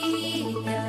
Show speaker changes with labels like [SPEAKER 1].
[SPEAKER 1] see.